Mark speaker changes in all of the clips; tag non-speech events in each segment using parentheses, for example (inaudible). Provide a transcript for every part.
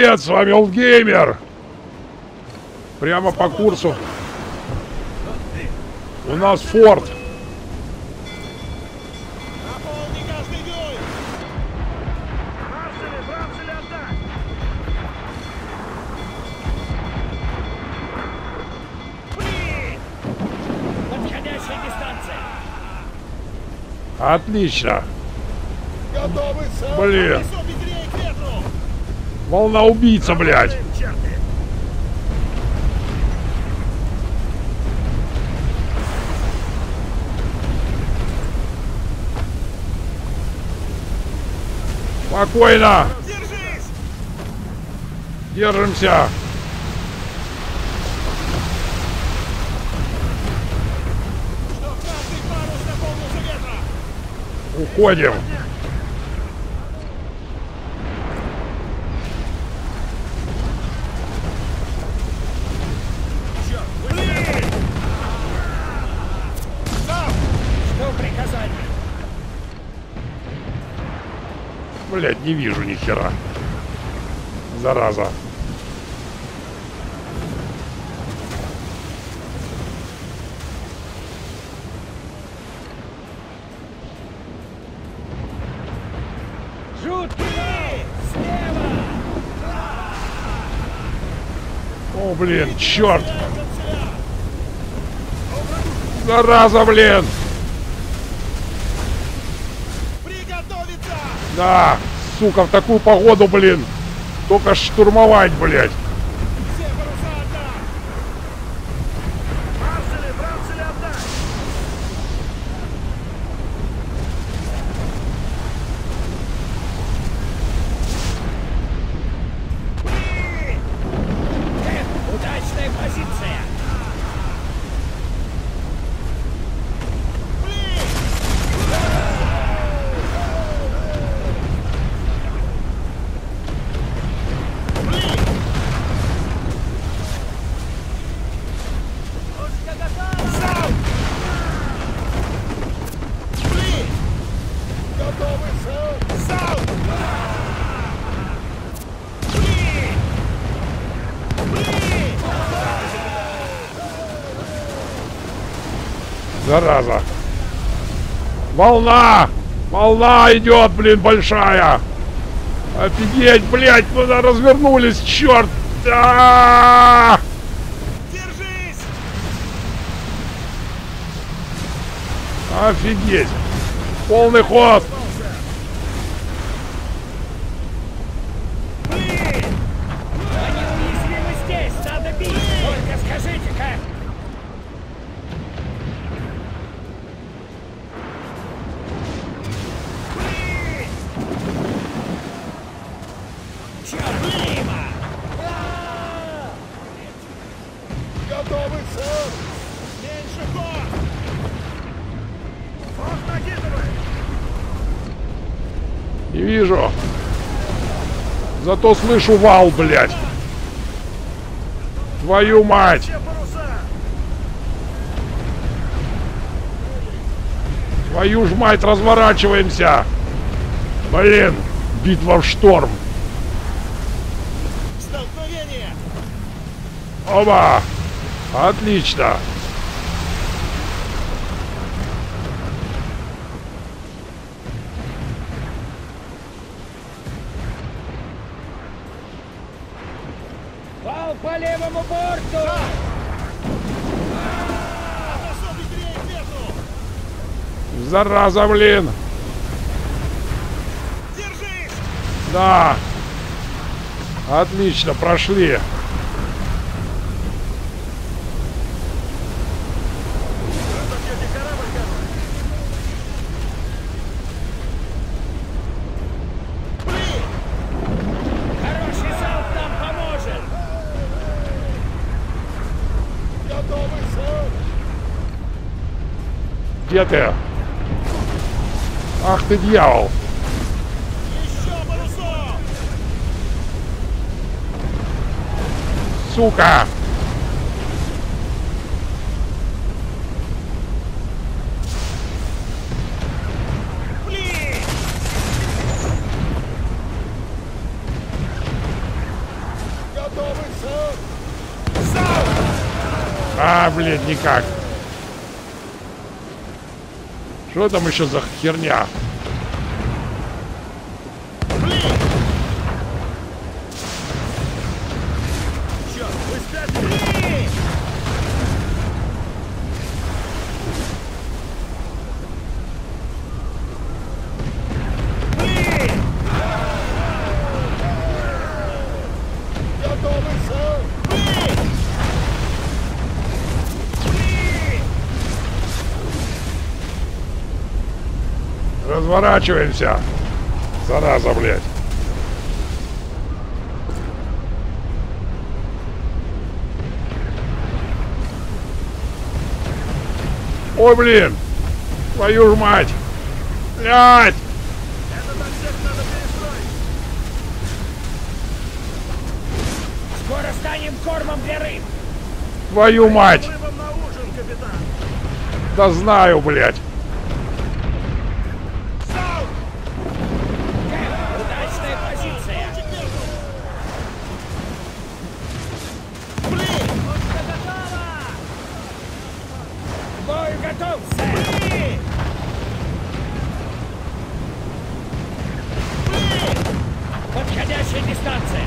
Speaker 1: Привет, с вами Олдгеймер. Прямо по курсу. У нас форт. Отлично.
Speaker 2: Готовы, сэр!
Speaker 1: Блин. Волна убийца, блядь. Спокойно.
Speaker 2: Держись!
Speaker 1: Держимся. Уходим.
Speaker 2: Блин! Сам! Что приказать?
Speaker 1: Блядь, не вижу ни хера. Зараза. О, блин, черт. Зараза, блин. Да, сука, в такую погоду, блин. Только штурмовать, блядь. Зараза. Волна! Волна идет, блин, большая. Офигеть, блядь, куда развернулись, черт! А!
Speaker 2: Держись!
Speaker 1: Офигеть! Полный ход! Зато слышу вал, блядь. Твою мать! Твою ж мать, разворачиваемся! Блин, битва в шторм.
Speaker 2: Столкновение!
Speaker 1: Оба! Отлично!
Speaker 2: По левому борту! Ветру!
Speaker 1: Зараза, блин!
Speaker 2: Держись!
Speaker 1: Да! Отлично, прошли. где ты? Ах ты дьявол! Сука! А, блин, никак. Что там еще за херня? Разворачиваемся. Зараза, блядь. Ой, блин. Твою ж мать. Блядь.
Speaker 3: Это на всех надо перестроить.
Speaker 2: Скоро станем кормом для рыб.
Speaker 1: Твою мать.
Speaker 3: Ужин, капитан.
Speaker 1: Да знаю, блядь.
Speaker 2: Удачная позиция. К бою готов, сэр. Подходящая дистанция.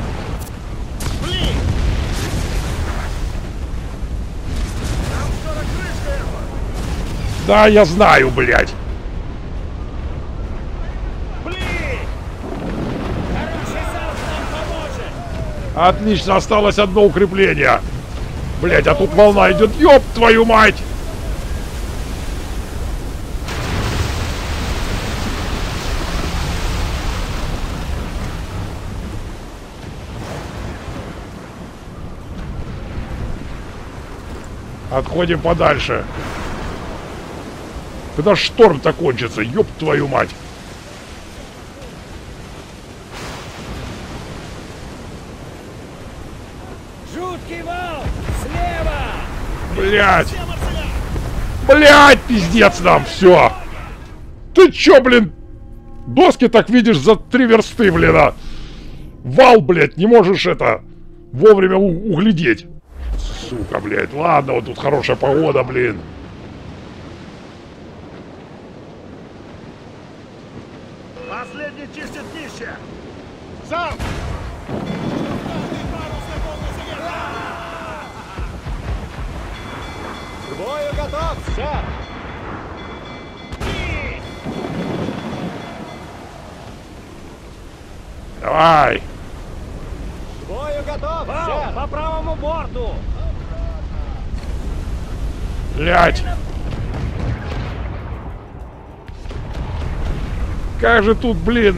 Speaker 3: Нам скоро крышка его.
Speaker 1: Да, я знаю, блядь. Отлично, осталось одно укрепление. Блять, а тут волна идет. Ёб твою мать! Отходим подальше. Когда шторм-то кончится, ёб твою мать.
Speaker 2: Жуткий вал. Слева.
Speaker 1: Блять! Блять, пиздец нам, все! Ты чё, блин? Доски так видишь за три версты, блин, а? Вал, блядь, не можешь это вовремя углядеть. Сука, блядь, ладно, вот тут хорошая погода, блин.
Speaker 4: Готов, сэр!
Speaker 1: Давай!
Speaker 4: К бою готов,
Speaker 2: Вал,
Speaker 4: сэр!
Speaker 2: по правому борту.
Speaker 1: Блять! Как же тут, блин?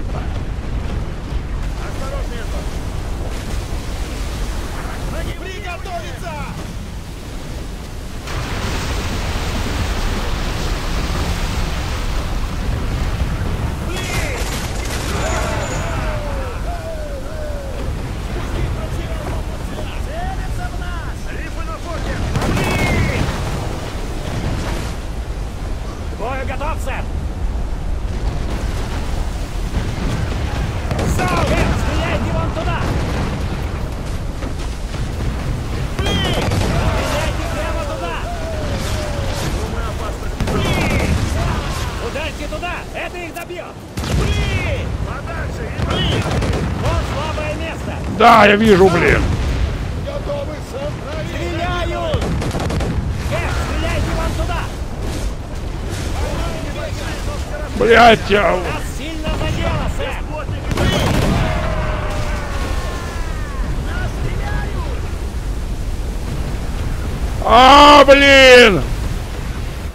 Speaker 1: Да, я вижу, блин.
Speaker 4: Готовы, сэр!
Speaker 2: Стреляют. Кэп, стреляйте вон туда.
Speaker 1: Блять, я...
Speaker 2: Нас сильно задело, сэр.
Speaker 1: А, блин!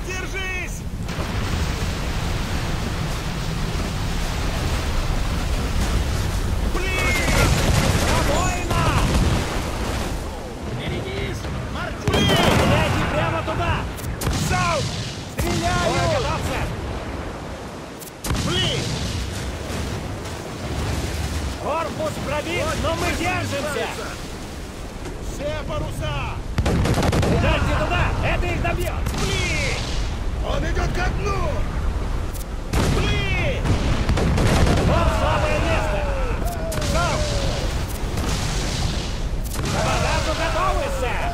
Speaker 4: Держись!
Speaker 2: Спокойно. Берегись. Стреляйте прямо туда.
Speaker 4: Сам!
Speaker 2: Стреляю. Готов, сэр. Корпус пробит, но мы держимся.
Speaker 4: Все паруса!
Speaker 2: Ударьте туда. Это их добьет.
Speaker 4: Он идет ко дну!
Speaker 2: Вот слабое место.
Speaker 4: Сам!
Speaker 2: К аппарату готовы, сэр.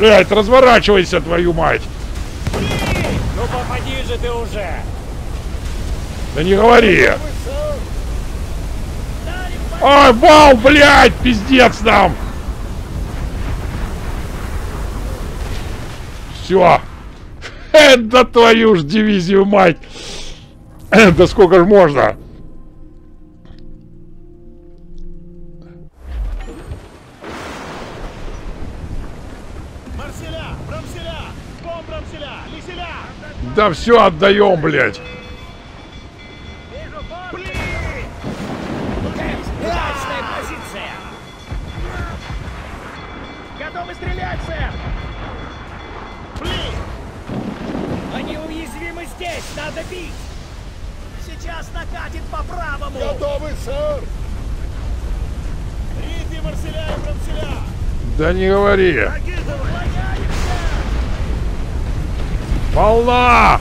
Speaker 1: Блять, разворачивайся, твою мать!
Speaker 2: Ну попади же ты уже!
Speaker 1: Да не говори! Ой, вал, блядь, пиздец нам! Все. Да (laughs) твою ж дивизию, мать! (sniffs) Да сколько ж можно?
Speaker 4: Марселя! Брамселя! Бом Брамселя! Лиселя!
Speaker 1: Да все отдаем, блядь.
Speaker 3: Готовы стрелять, сэр!
Speaker 2: Они уязвимы здесь! Надо бить!
Speaker 3: Сейчас накатит по правому!
Speaker 4: Готовы, сэр! Рити Марселя и Брамселя!
Speaker 1: Да не говори. Волна!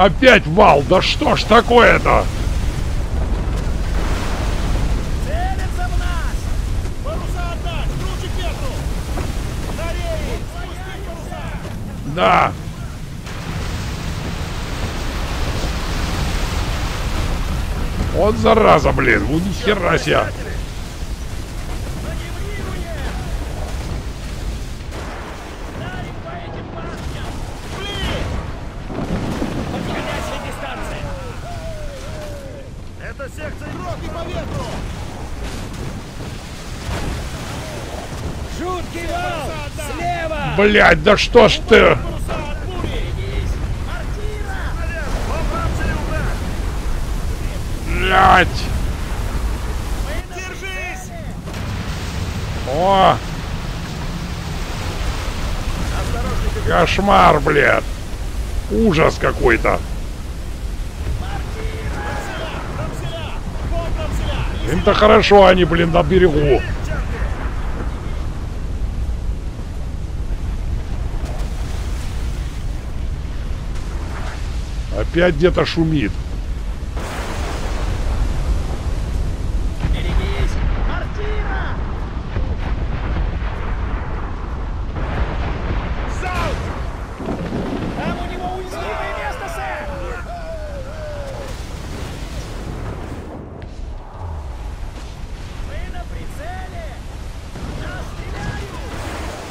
Speaker 1: Опять вал, да что ж такое-то?
Speaker 3: Целятся в нас!
Speaker 4: Паруса отдать! Круче к ветру! На рее! Спустить паруса!
Speaker 1: Да. Вот зараза, блин, ну ни хера себе.
Speaker 2: Подходящая дистанция!
Speaker 3: Это секция
Speaker 4: Роты по ветру!
Speaker 2: Жуткий вал! Слева!
Speaker 1: Блять, да что ж ты? Блять. О! Кошмар, блядь. Ужас какой-то. Им-то хорошо, они, блин, на берегу. Опять где-то шумит.
Speaker 3: Берегись! Мартира!
Speaker 4: Залп!
Speaker 3: Там у него уязвимое место, сэр! Мы на прицеле! Нас стреляют!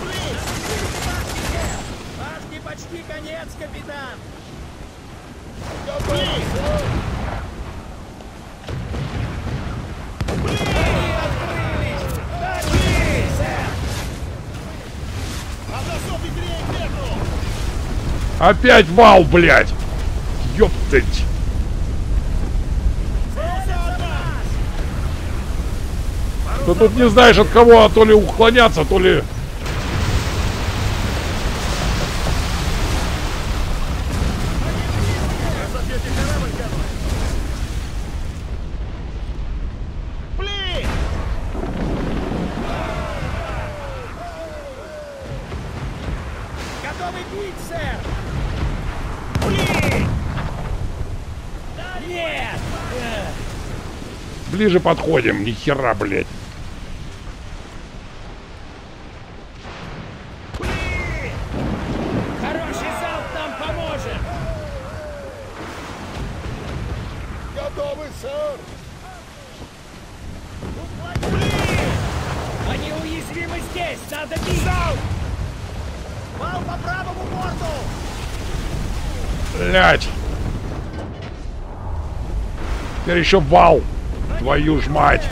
Speaker 3: Блин! Башни почти конец, капитан!
Speaker 4: Готовы, сэр!
Speaker 3: Открылись! сэр!
Speaker 4: Образцов и к ветру!
Speaker 1: Опять вал, блядь.
Speaker 4: Отдать!
Speaker 1: Ты тут не знаешь от кого, а то ли уклоняться, то ли...
Speaker 3: Пли! Готовы бить, сэр! Пли!
Speaker 2: Нет!
Speaker 1: Ближе подходим, ни хера, блядь.
Speaker 2: Хороший залп нам поможет!
Speaker 4: Готовы, сэр!
Speaker 2: Они уязвимы здесь! Надо бить!
Speaker 3: Вал по правому борту!
Speaker 1: Блядь. Теперь еще вал твою ж мать!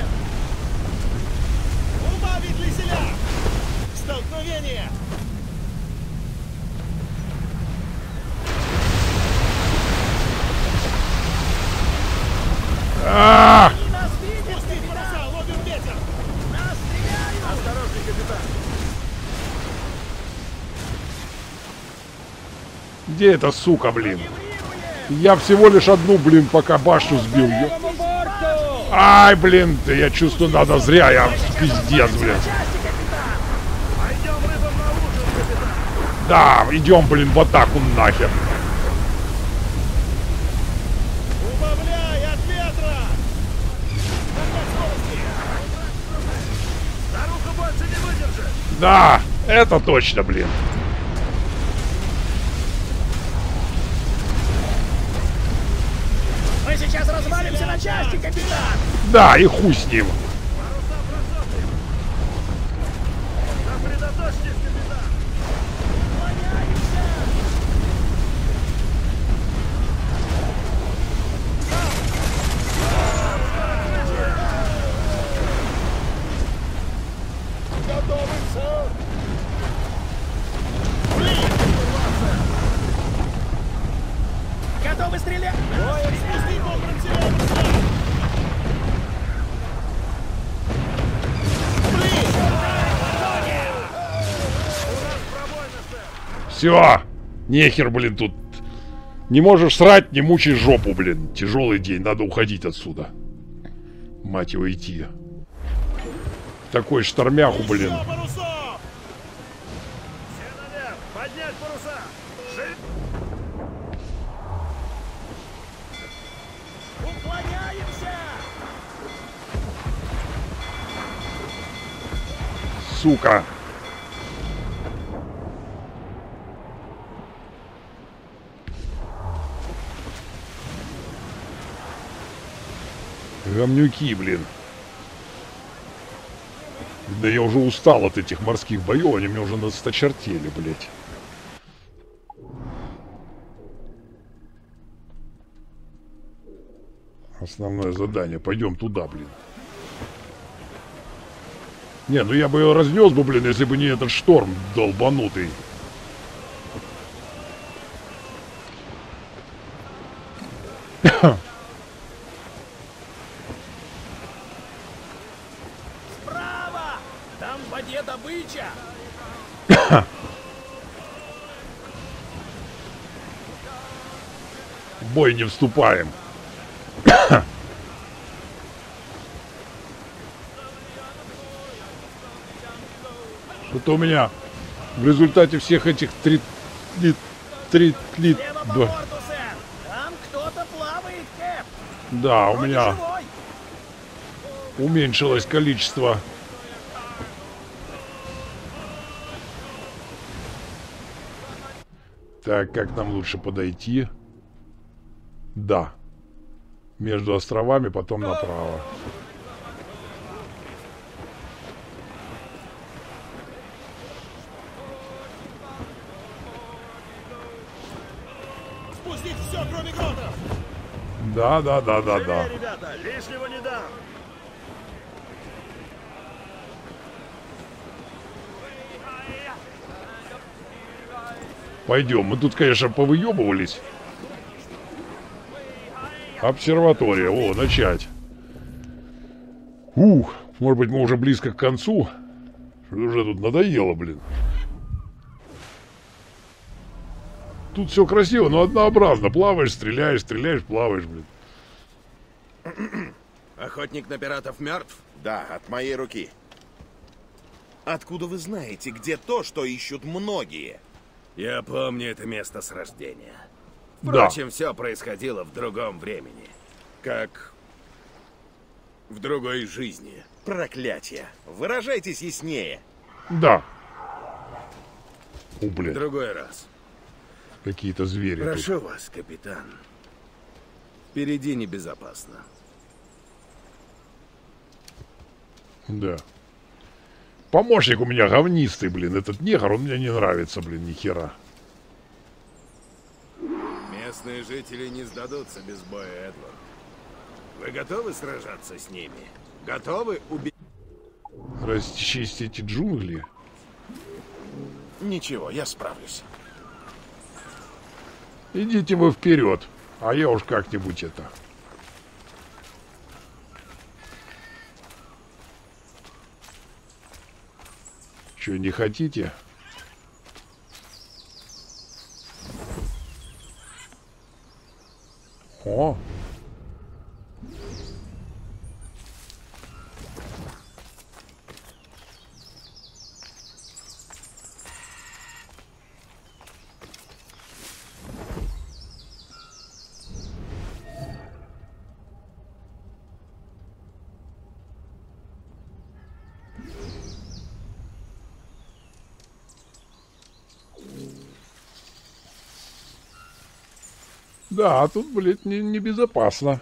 Speaker 4: Убавить веселя!
Speaker 3: Столкновение! А
Speaker 5: -а -а!
Speaker 1: Где эта сука, блин? Я всего лишь одну, блин, пока башню сбил.
Speaker 2: Я...
Speaker 1: Ай, блин, да я чувствую, надо зря, я пиздец, блин. Да, идем, блин, в атаку нахер. Да, это точно, блин. Да, и хуй с ним.
Speaker 4: Готовы,
Speaker 3: стрелять?
Speaker 4: Спусти бомбер
Speaker 1: Все, нехер, блин, тут. Не можешь срать, не мучай жопу, блин. Тяжелый день, надо уходить отсюда. Мать его идти. Такой штормяху, блин.
Speaker 4: Все
Speaker 1: Гомнюки, блин. Да я уже устал от этих морских боев, они мне уже насточертели, блядь. Основное задание. Пойдем туда, блин. Не, ну я бы ее разнес бы, блин, если бы не этот шторм долбанутый. Бой не вступаем. (coughs) Что-то у меня в результате всех этих три... Три... Три... три- да, да, у меня уменьшилось количество. Так, как нам лучше подойти? Да. Между островами, потом направо.
Speaker 4: Спустить все, кроме гротов!
Speaker 1: Да, да, да, да, да.
Speaker 5: Ребята. Лишнего не дам.
Speaker 1: Пойдем. Мы тут, конечно, повыебывались. Обсерватория. О, начать. Ух, может быть, мы уже близко к концу. Что-то уже тут надоело, блин. Тут все красиво, но однообразно. Плаваешь, стреляешь, стреляешь, плаваешь, блин.
Speaker 6: Охотник на пиратов мертв?
Speaker 7: Да, от моей руки. Откуда вы знаете, где то, что ищут многие?
Speaker 6: Я помню это место с рождения.
Speaker 1: Да.
Speaker 6: Впрочем, все происходило в другом времени. Как в другой жизни.
Speaker 7: Проклятие. Выражайтесь яснее.
Speaker 1: Да. О,
Speaker 6: В
Speaker 1: блин,
Speaker 6: другой раз.
Speaker 1: какие-то звери тут.
Speaker 6: Прошу вас, капитан. Впереди небезопасно.
Speaker 1: Да. Помощник у меня говнистый, блин. Этот негр, он мне не нравится, блин, ни хера.
Speaker 6: Местные жители не сдадутся без боя, Эдвард. Вы готовы сражаться с ними? Готовы убить...
Speaker 1: Расчистить эти джунгли?
Speaker 7: Ничего, я справлюсь.
Speaker 1: Идите вы вперед, а я уж как-нибудь это... Что, не хотите? О! Да, тут, блядь, не- небезопасно.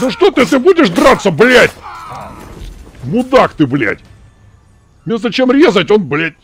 Speaker 1: Да что ты, ты будешь драться, блядь? Мудак ты, блядь. Вместо чем резать, он, блядь.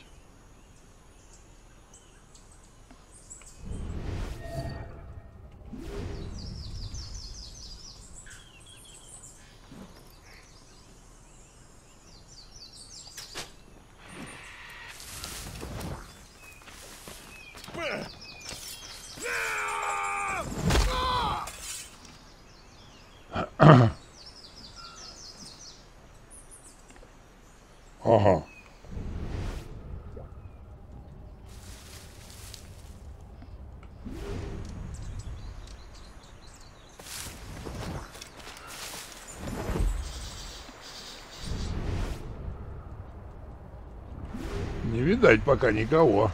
Speaker 1: Пока никого.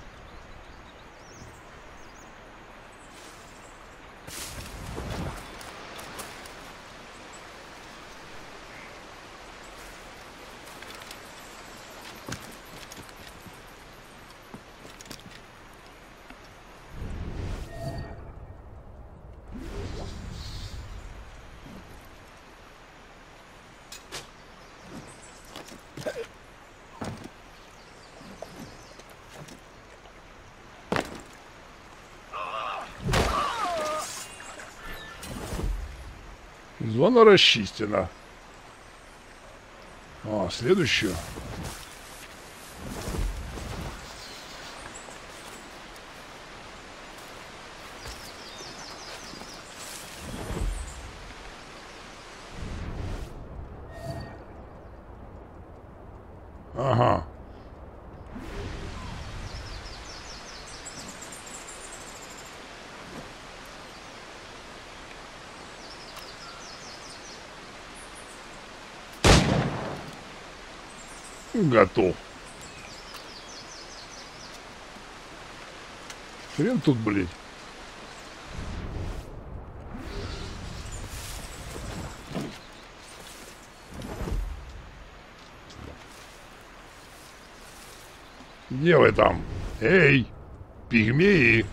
Speaker 1: Зона расчистена. А, следующую. Готов. Хрен тут, блядь. Где вы там? Эй, пигмеи!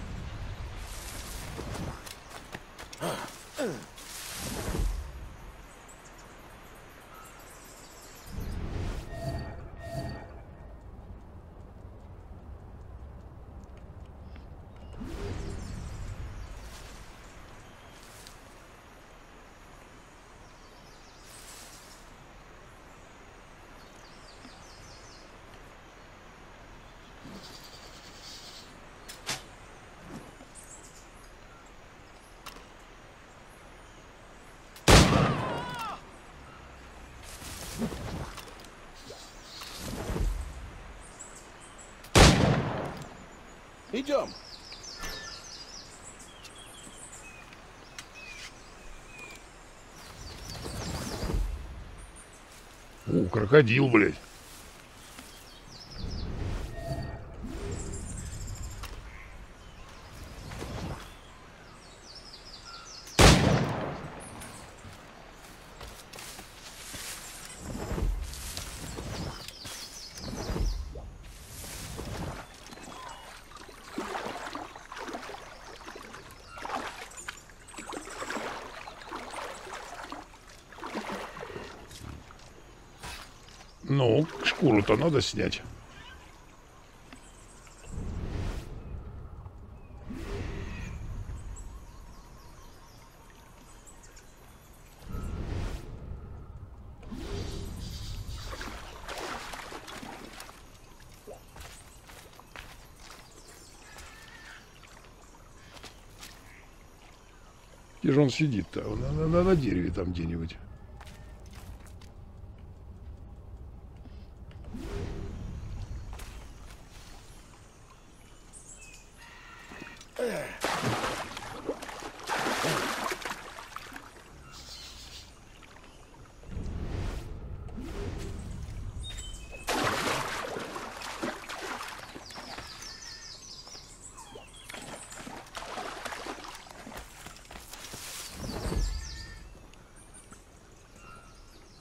Speaker 7: Идем.
Speaker 1: У, крокодил, блядь. Шкуру-то надо снять. Где же он сидит-то? На, на- на дереве там где-нибудь.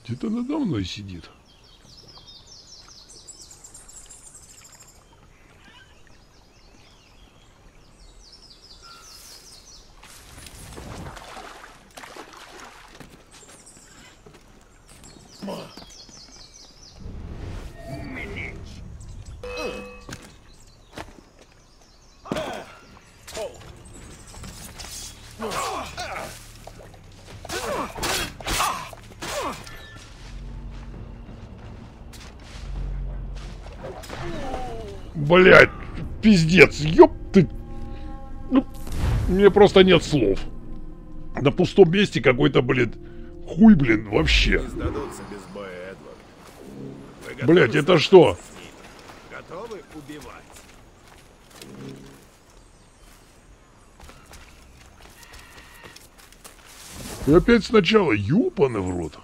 Speaker 1: Где-то надо мной сидит. Блять, пиздец, ёп ты. Ну, меня просто нет слов. На пустом месте какой-то, блин, хуй, блин, вообще. Блять, это что?
Speaker 6: Готовы убивать?
Speaker 1: И опять сначала, ёпаны в рот.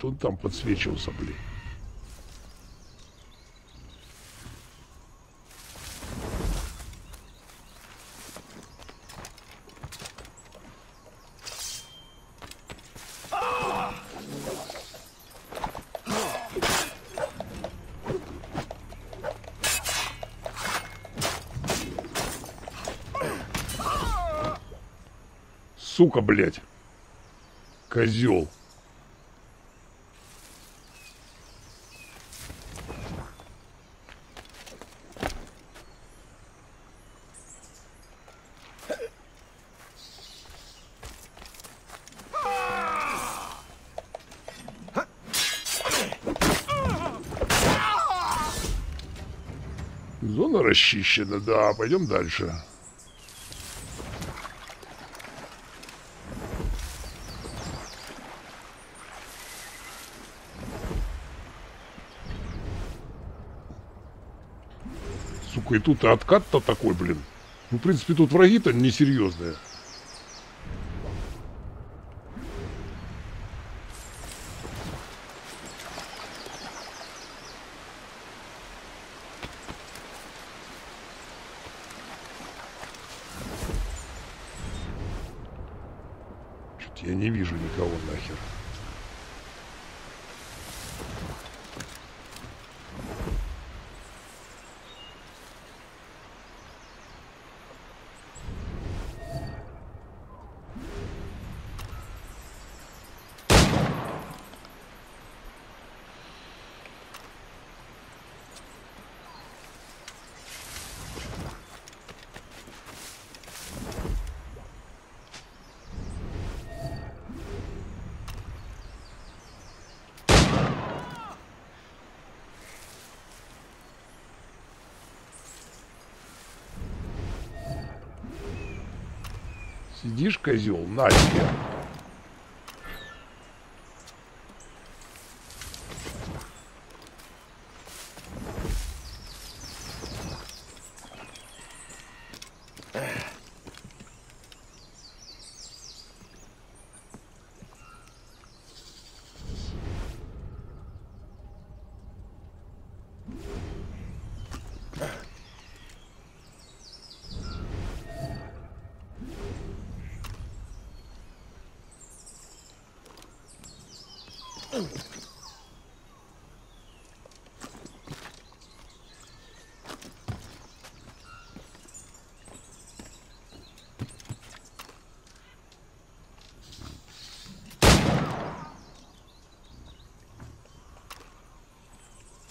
Speaker 1: Где-то он там подсвечивался, блин. Сука, блядь. Козел. Зона расчищена, да, пойдем дальше. Сука, и тут и откат-то такой, блин. Ну, в принципе, тут враги-то несерьезные. Чё-то я не вижу никого нахер. Сидишь, козел, на.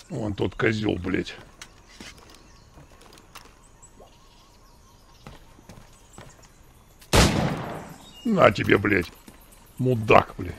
Speaker 1: Вон тот козел, блядь. На тебе, блядь. Мудак, блядь.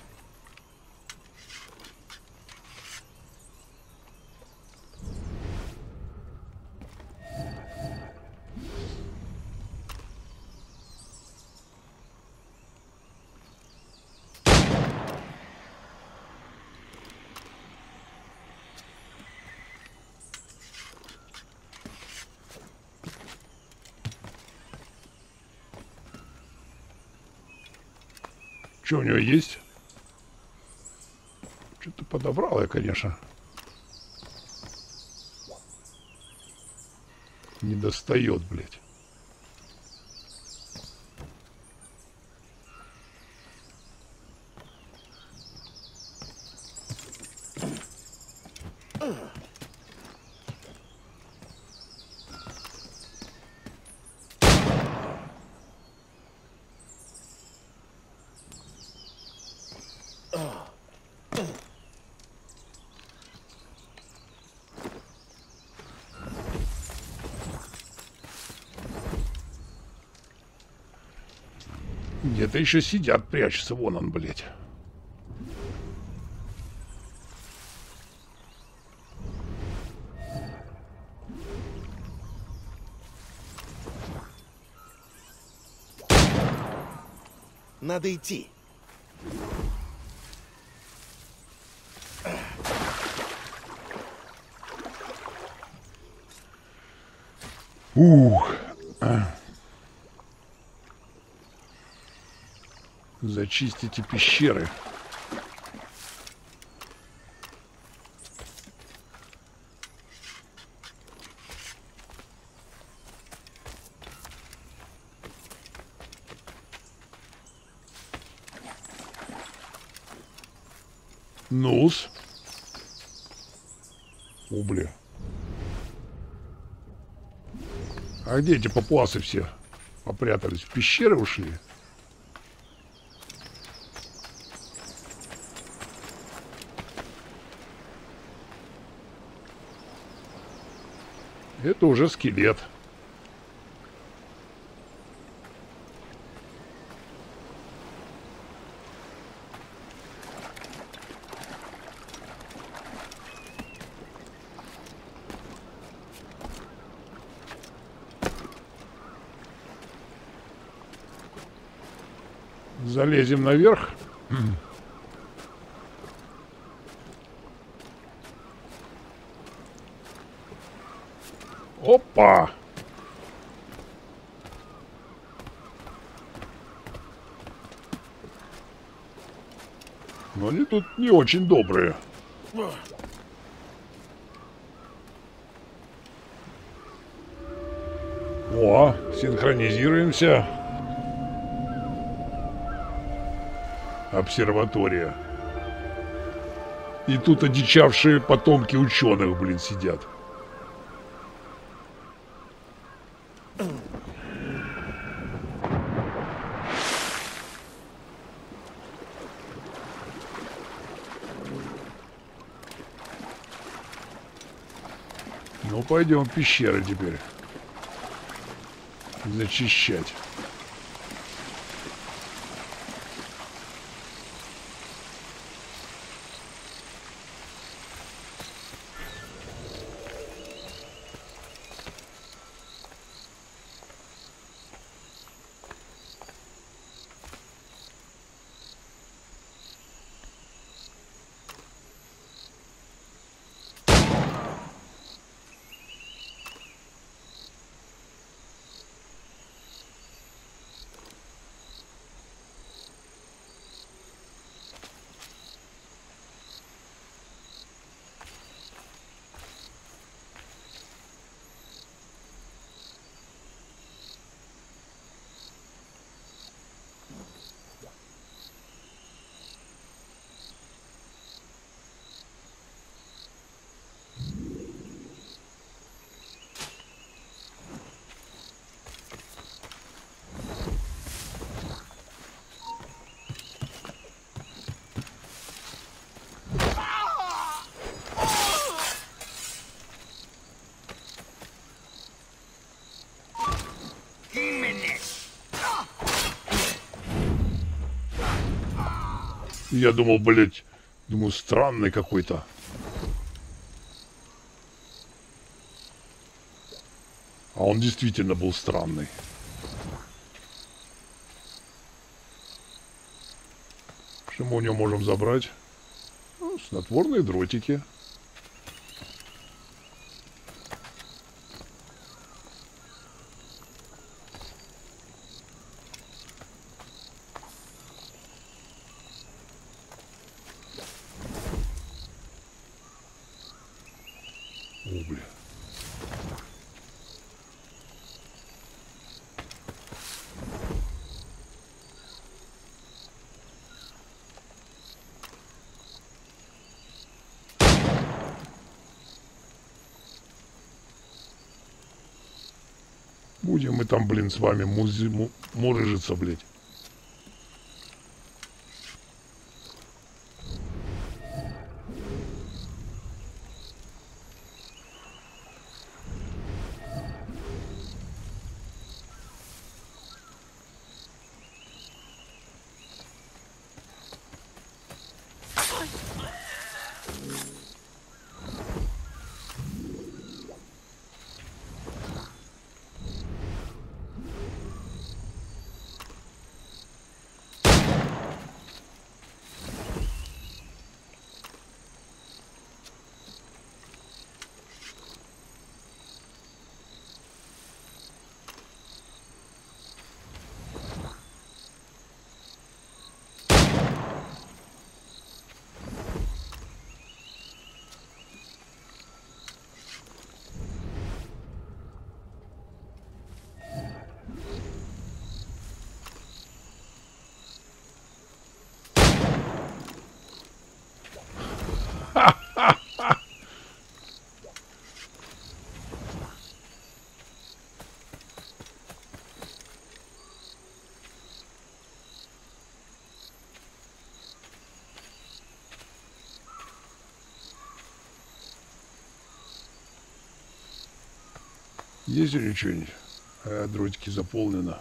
Speaker 1: Что у него есть? Что-то подобрал я, конечно. Не достает, блядь. Где-то еще сидят, прячутся. Вон он, блядь.
Speaker 7: Надо идти.
Speaker 1: Ух. а. Зачистите пещеры. Нус. О. А где эти папуасы все? Попрятались. В пещеры ушли? Это уже скелет. Залезем наверх. Опа! Но они тут не очень добрые. О, синхронизируемся. Обсерватория. И тут одичавшие потомки ученых, блин, сидят. Ну, пойдем в пещеры теперь. Зачищать. Я думал, блядь, думаю, странный какой-то. А он действительно был странный. Что мы у него можем забрать? Ну, снотворные дротики. О, бля. Будем мы там, блин, с вами музи- му- мурыжиться, блядь. Есть ли что-нибудь? А, дротики заполнено.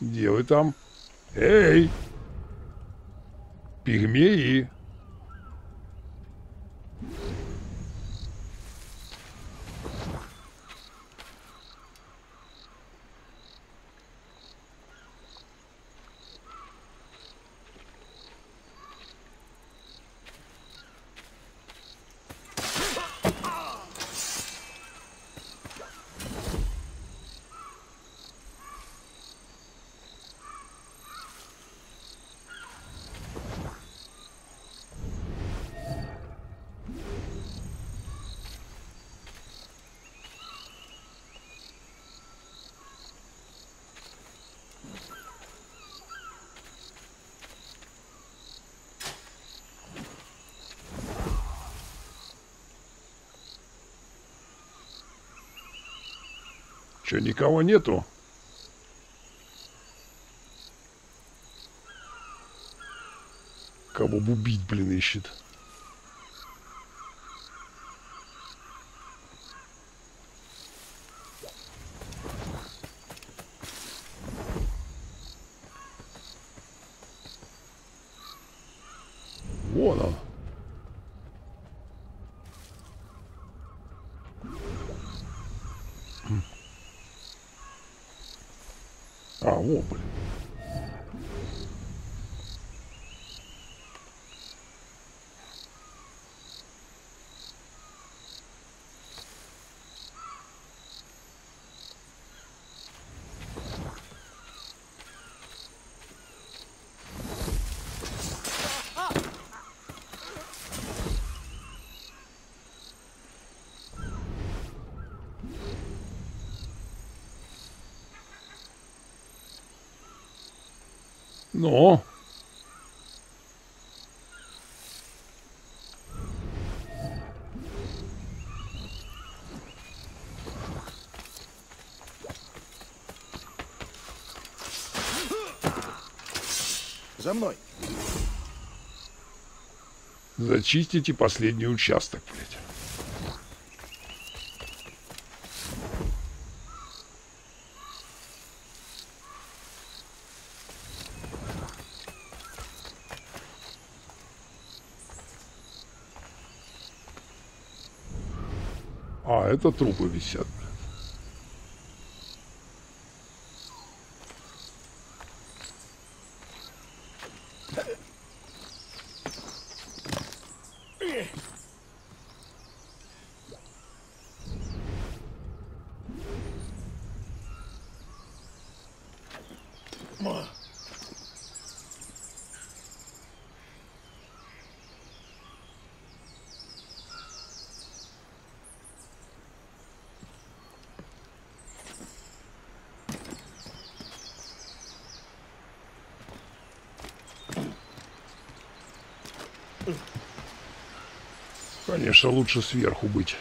Speaker 1: Где вы там? Эй! Пигмеи! Че, никого нету? Кого бы убить, блин, ищет. Вон он. А, во, блин. Ну.
Speaker 7: За мной.
Speaker 1: Зачистите последний участок, блядь. А, это трупы висят. Конечно, лучше сверху быть.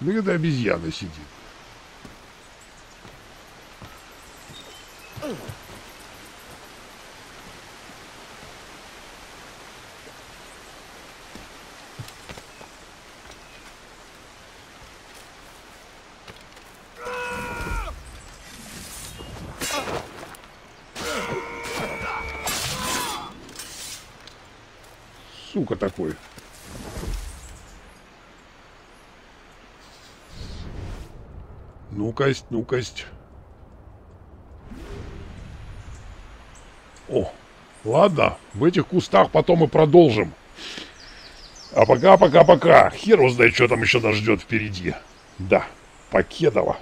Speaker 1: Ну, это обезьяна сидит. Такой. Ну-касть, ну-касть. О, ладно, в этих кустах потом и продолжим. А пока, пока, пока. Хер узнает, что там еще нас ждет впереди. Да, Покедова.